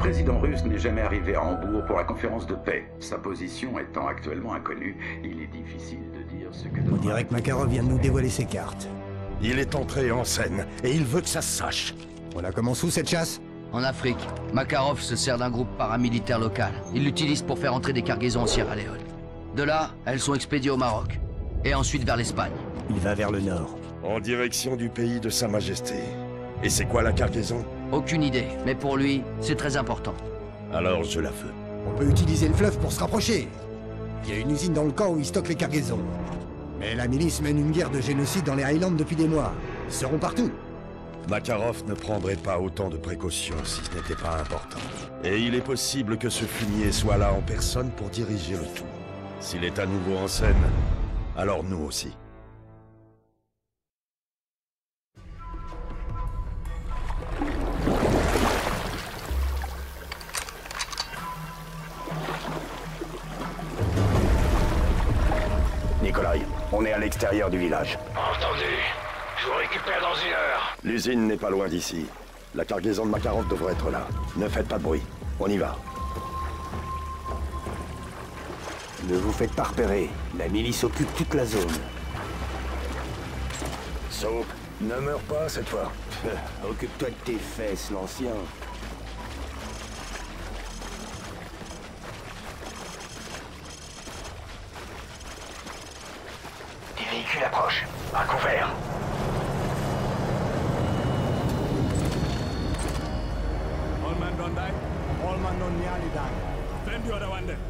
président russe n'est jamais arrivé à Hambourg pour la conférence de paix. Sa position étant actuellement inconnue, il est difficile de dire ce que... On dirait que Makarov vient de nous dévoiler ses cartes. Il est entré en scène, et il veut que ça se sache. On la commence où cette chasse? En Afrique, Makarov se sert d'un groupe paramilitaire local. Il l'utilise pour faire entrer des cargaisons en Sierra Leone. De là, elles sont expédiées au Maroc. Et ensuite vers l'Espagne. Il va vers le nord. En direction du pays de Sa Majesté. Et c'est quoi la cargaison? Aucune idée, mais pour lui, c'est très important. Alors je la veux. On peut utiliser le fleuve pour se rapprocher. Il y a une usine dans le camp où ils stockent les cargaisons. Mais la milice mène une guerre de génocide dans les Highlands depuis des mois. Ils seront partout. Makarov ne prendrait pas autant de précautions si ce n'était pas important. Et il est possible que ce fumier soit là en personne pour diriger le tout. S'il est à nouveau en scène, alors nous aussi. L'extérieur du village. Entendu. Je vous récupère dans une heure. L'usine n'est pas loin d'ici. La cargaison de Makarov devrait être là. Ne faites pas de bruit. On y va. Ne vous faites pas repérer. La milice occupe toute la zone. Soap, ne meurs pas cette fois. Occupe-toi de tes fesses, l'ancien. Des véhicules approchent. À couvert. All man done die? All man done nearly die. Send the other one then.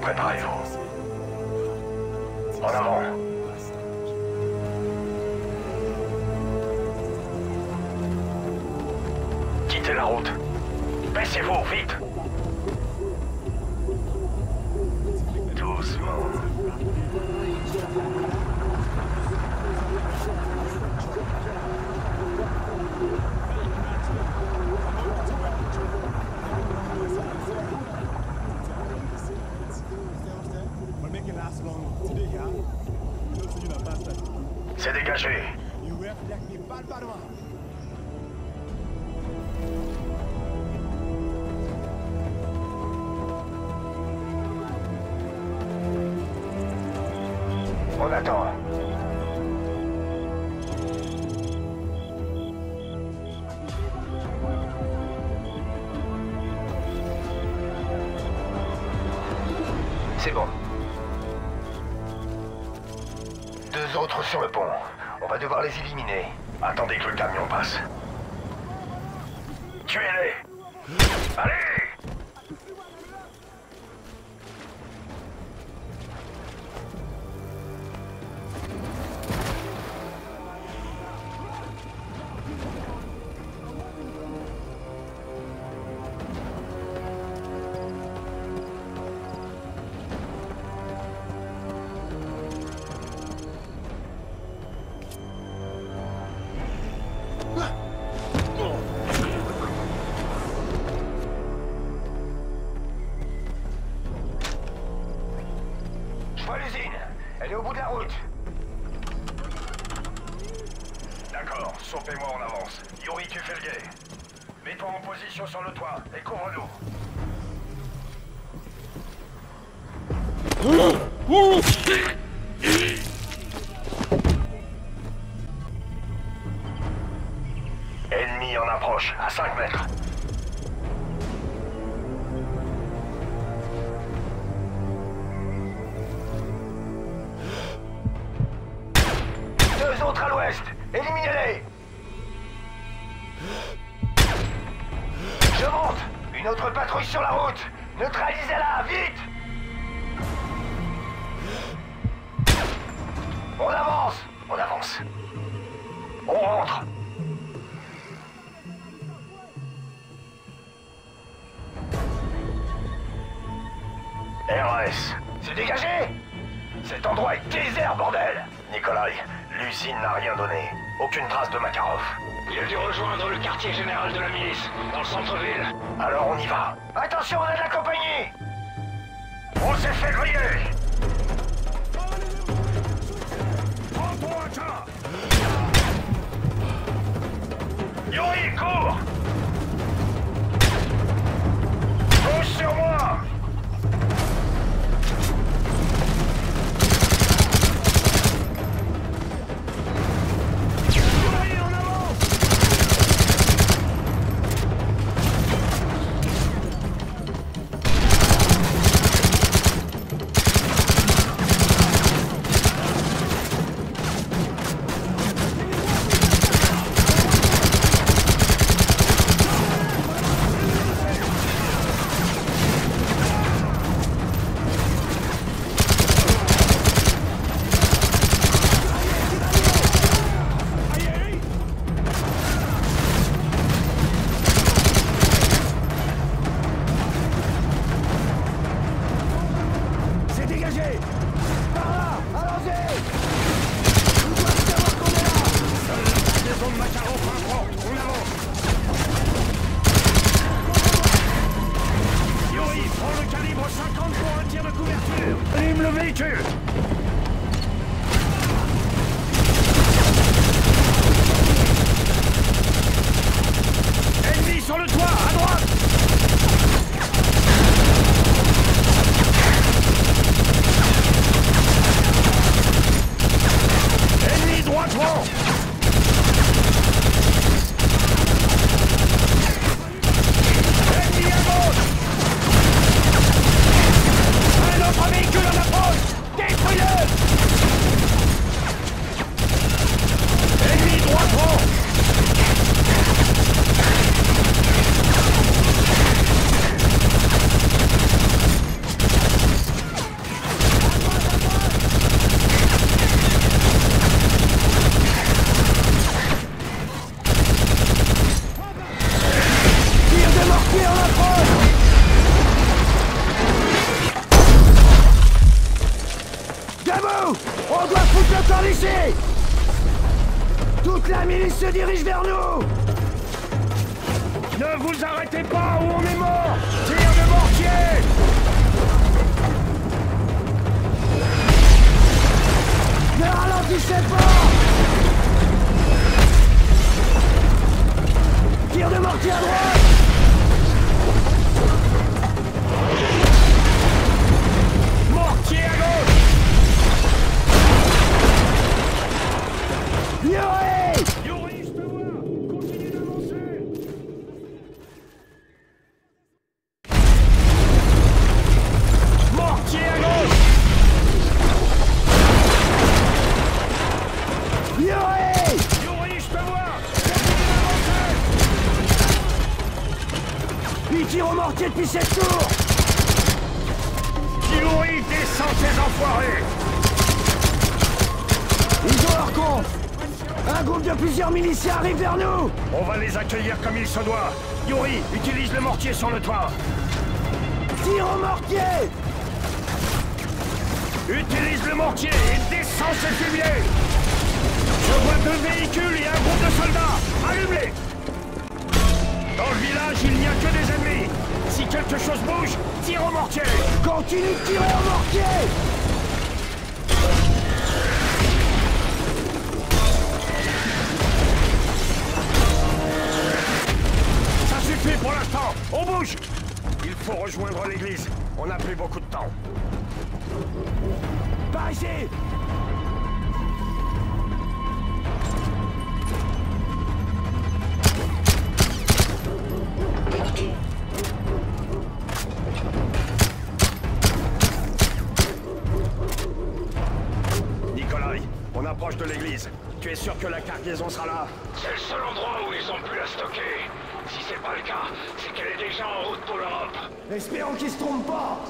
Préparez-vous. En avant. Quittez la route. Baissez-vous, vite. On attend. C'est bon. Deux autres sur le pont. On va devoir les éliminer. Attendez que le camion passe. Tuez-les Allez route D'accord, saupez-moi en avance. Yuri, tu fais le guet. Mets-toi en position sur le toit et couvre-nous. Ennemi en approche, à 5 mètres. Une autre patrouille sur la route. Neutralisez-la, vite. On avance. On avance. On rentre. RS, c'est dégagé. Cet endroit est désert, bordel. Nikolai, l'usine n'a rien donné. Aucune trace de Makarov. Il a dû rejoindre le quartier général de la milice, dans le centre-ville. Alors on y va. Attention, on la compagnie. On s'est fait griller. Yuri, cours. Pousse sur moi on est mort? Tire de mortier! Ne ralentissez pas! Tire de mortier à droite! Mortier à gauche cette tour Yuri, descends ces enfoirés Ils ont leur compte. Un groupe de plusieurs miliciens arrive vers nous. On va les accueillir comme il se doit. Yuri, utilise le mortier sur le toit. Tire au mortier. Utilise le mortier. Et descends ces fumiers. Je vois deux véhicules et un groupe de soldats. Allume-les Dans le village, il n'y a que des ennemis si quelque chose bouge, tire au mortier. Continue de tirer au mortier. Ça suffit pour l'instant. On bouge. Il faut rejoindre l'église. On n'a plus beaucoup de temps. Par ici. Nikolai, on approche de l'église. Tu es sûr que la cargaison sera là? C'est le seul endroit où ils ont pu la stocker. Si c'est pas le cas, c'est qu'elle est déjà en route pour l'Europe. Espérons qu'ils se trompent pas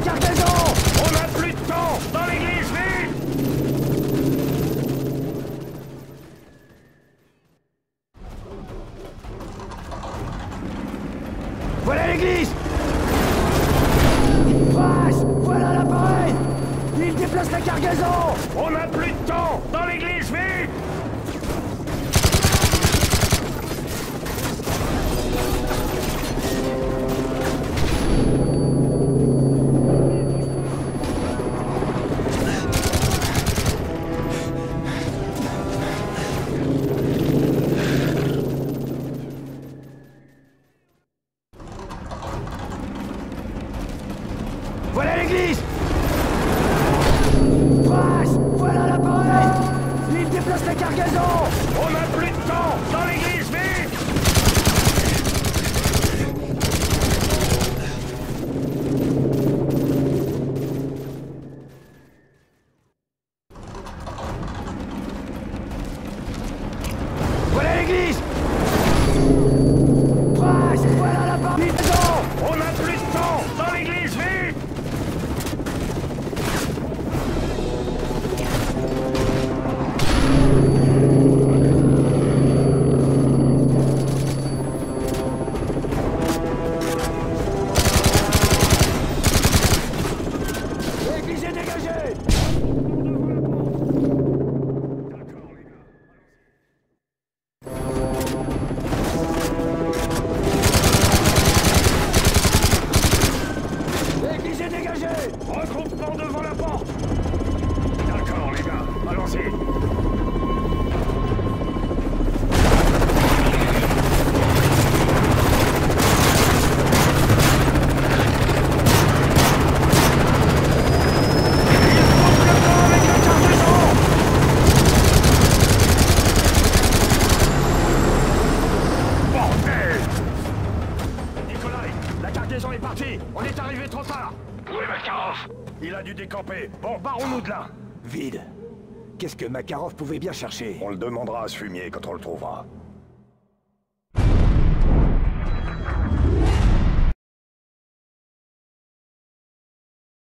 On n'a plus de temps Dans l'église, vite dégagez Vide. Qu'est-ce que Makarov pouvait bien chercher? On le demandera à ce fumier quand on le trouvera.